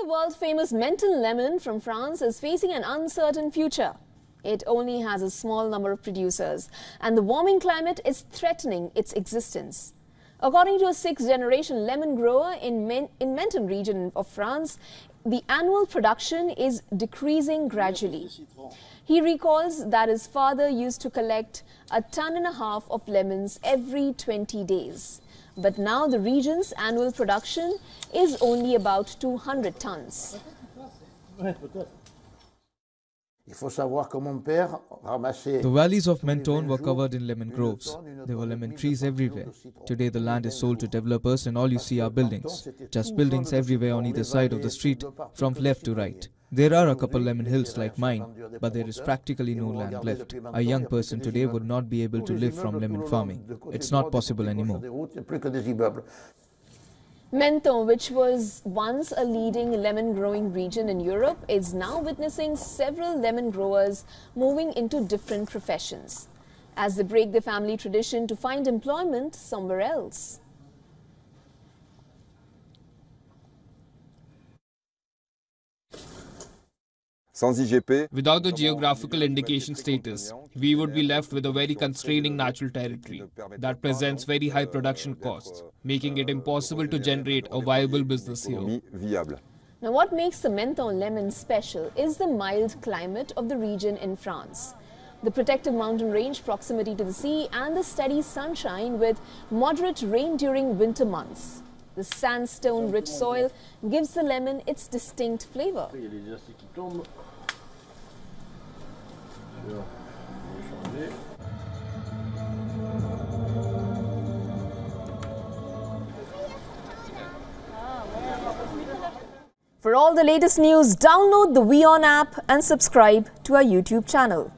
the world famous Menton lemon from France is facing an uncertain future. It only has a small number of producers, and the warming climate is threatening its existence. According to a sixth generation lemon grower in, Men- in Menton region of France, the annual production is decreasing gradually. He recalls that his father used to collect a ton and a half of lemons every 20 days. But now the region's annual production is only about 200 tons. The valleys of Mentone were covered in lemon groves. There were lemon trees everywhere. Today, the land is sold to developers, and all you see are buildings. Just buildings everywhere on either side of the street, from left to right. There are a couple lemon hills like mine, but there is practically no land left. A young person today would not be able to live from lemon farming. It's not possible anymore. Menton, which was once a leading lemon growing region in Europe, is now witnessing several lemon growers moving into different professions as they break the family tradition to find employment somewhere else. Without the geographical indication status, we would be left with a very constraining natural territory that presents very high production costs, making it impossible to generate a viable business here. Now, what makes the Menton lemon special is the mild climate of the region in France. The protective mountain range, proximity to the sea, and the steady sunshine with moderate rain during winter months. The sandstone rich soil gives the lemon its distinct flavor. Il y a des aciers qui tombent. Alors, on va changer. For all the latest news, download the WION app and subscribe to our YouTube channel.